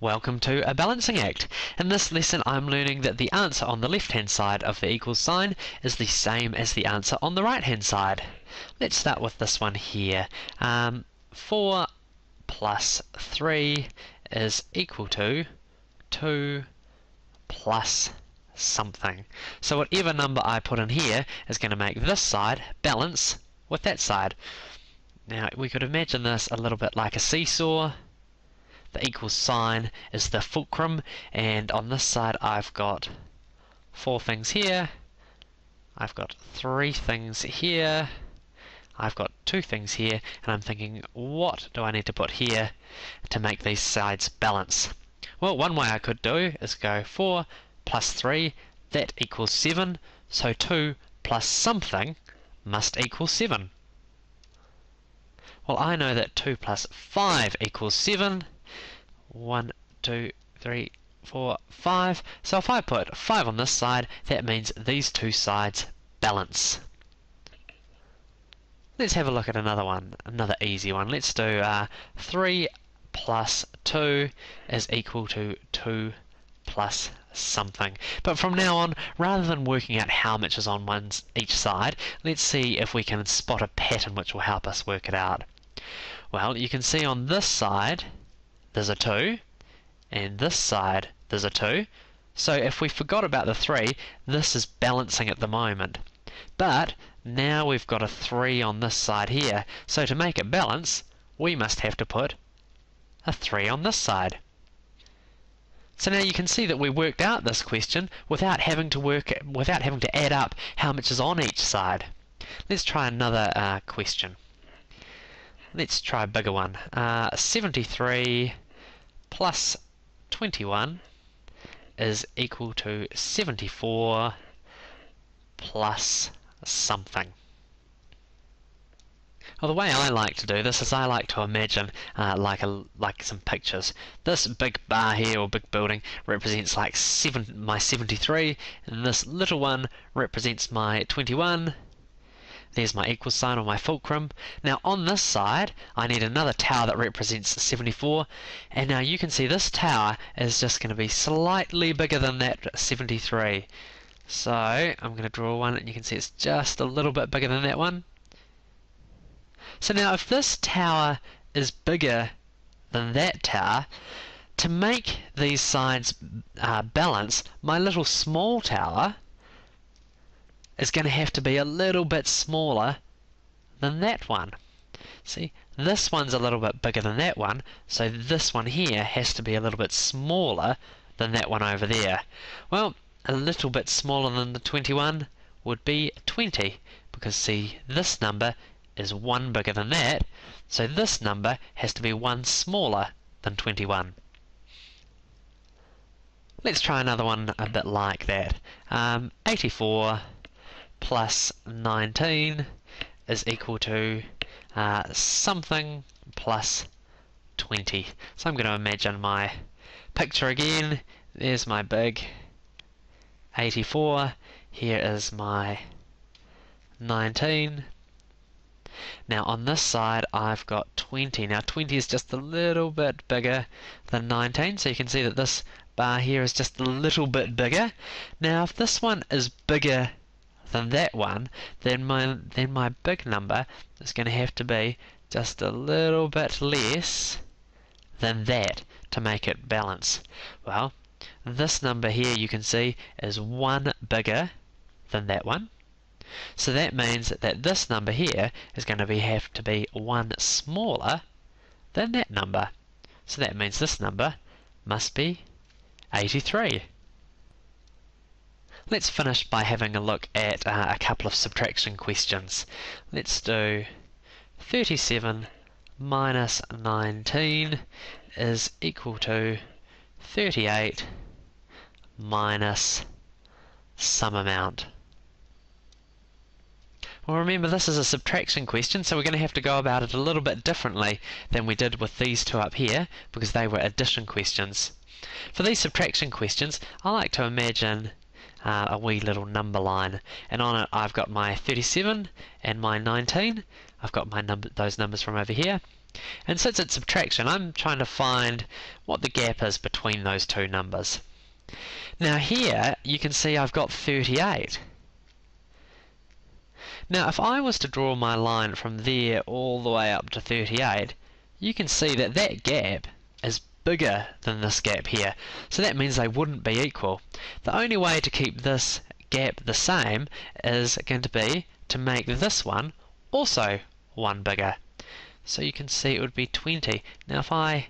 Welcome to A Balancing Act. In this lesson I'm learning that the answer on the left hand side of the equals sign is the same as the answer on the right hand side. Let's start with this one here. Um, 4 plus 3 is equal to 2 plus something. So whatever number I put in here is going to make this side balance with that side. Now we could imagine this a little bit like a seesaw the equal sign is the fulcrum and on this side I've got four things here. I've got three things here. I've got two things here and I'm thinking what do I need to put here to make these sides balance? Well one way I could do is go 4 plus 3 that equals 7 so 2 plus something must equal 7 well I know that 2 plus 5 equals 7 one, two, three, four, five. So if I put five on this side, that means these two sides balance. Let's have a look at another one, another easy one. Let's do uh, 3 plus 2 is equal to 2 plus something. But from now on, rather than working out how much is on each side, let's see if we can spot a pattern which will help us work it out. Well, you can see on this side, there's a 2, and this side there's a 2. So if we forgot about the 3, this is balancing at the moment. But now we've got a 3 on this side here, so to make it balance, we must have to put a 3 on this side. So now you can see that we worked out this question without having to work without having to add up how much is on each side. Let's try another uh, question. Let's try a bigger one. Uh, 73 plus 21 is equal to 74 plus something. Well, the way I like to do this is I like to imagine uh, like a like some pictures. This big bar here or big building represents like seven my 73, and this little one represents my 21, there's my equal sign or my fulcrum. Now on this side, I need another tower that represents 74. And now you can see this tower is just going to be slightly bigger than that 73. So I'm going to draw one and you can see it's just a little bit bigger than that one. So now if this tower is bigger than that tower, to make these sides uh, balance, my little small tower is going to have to be a little bit smaller than that one. See, this one's a little bit bigger than that one, so this one here has to be a little bit smaller than that one over there. Well, a little bit smaller than the 21 would be 20, because see, this number is 1 bigger than that, so this number has to be 1 smaller than 21. Let's try another one a bit like that. Um, 84 plus 19 is equal to uh, something plus 20. So I'm going to imagine my picture again. There's my big 84. Here is my 19. Now on this side I've got 20. Now 20 is just a little bit bigger than 19, so you can see that this bar here is just a little bit bigger. Now if this one is bigger than that one, then my then my big number is going to have to be just a little bit less than that to make it balance. Well, this number here you can see is one bigger than that one. So that means that this number here is going to be have to be one smaller than that number. So that means this number must be 83. Let's finish by having a look at uh, a couple of subtraction questions. Let's do 37 minus 19 is equal to 38 minus some amount. Well, remember this is a subtraction question, so we're going to have to go about it a little bit differently than we did with these two up here, because they were addition questions. For these subtraction questions, I like to imagine uh, a wee little number line and on it I've got my 37 and my 19 I've got my number those numbers from over here And since it's subtraction, I'm trying to find what the gap is between those two numbers. Now here, you can see I've got 38. Now if I was to draw my line from there all the way up to 38, you can see that that gap is bigger than this gap here. So that means they wouldn't be equal. The only way to keep this gap the same is going to be to make this one also one bigger. So you can see it would be 20. Now if I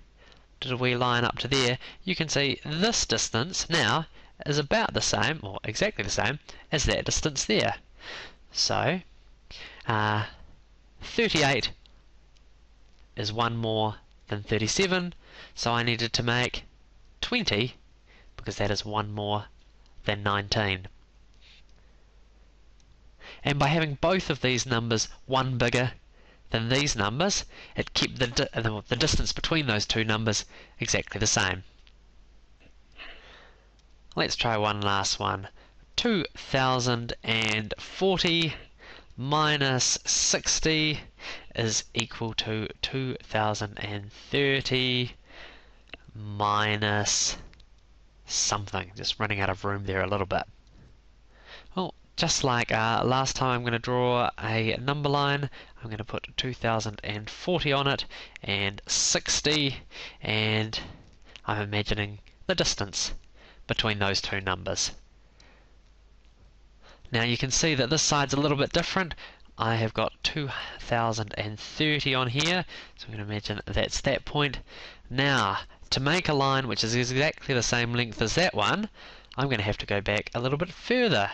did a wee line up to there, you can see this distance now is about the same, or exactly the same, as that distance there. So, uh, 38 is one more than 37, so I needed to make 20 because that is one more than 19. And by having both of these numbers one bigger than these numbers, it kept the, di the distance between those two numbers exactly the same. Let's try one last one. 2040 minus 60 is equal to 2030 minus something. Just running out of room there a little bit. Well, just like uh, last time, I'm going to draw a number line. I'm going to put 2040 on it and 60, and I'm imagining the distance between those two numbers. Now you can see that this side's a little bit different. I have got 2030 on here, so I'm going to imagine that's that point. Now, to make a line which is exactly the same length as that one, I'm going to have to go back a little bit further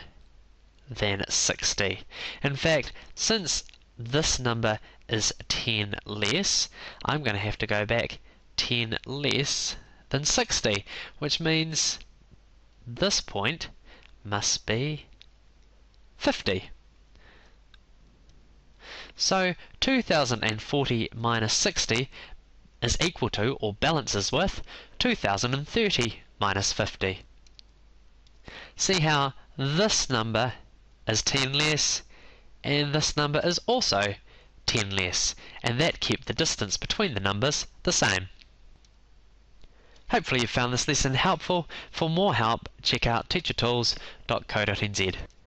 than 60. In fact, since this number is 10 less, I'm going to have to go back 10 less than 60, which means this point must be 50. So 2040 minus 60 is equal to, or balances with, 2030 minus 50. See how this number is 10 less, and this number is also 10 less, and that kept the distance between the numbers the same. Hopefully you found this lesson helpful. For more help, check out teachertools.co.nz.